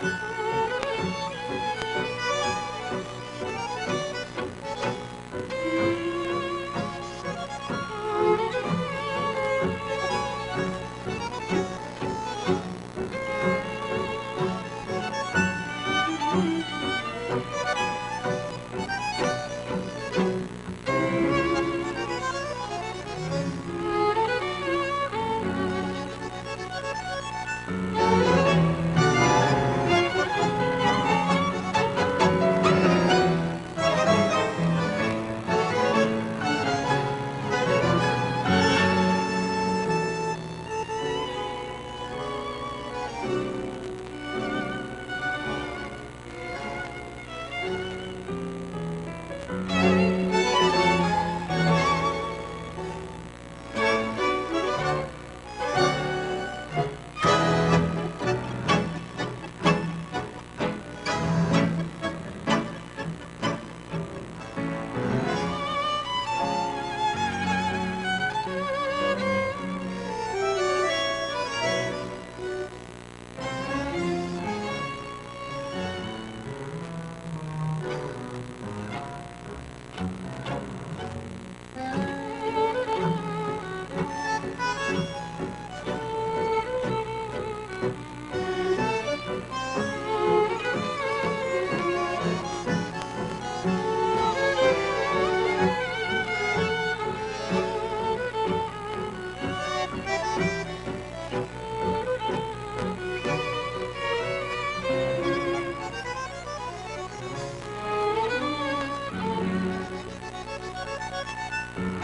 Thank you. mm you.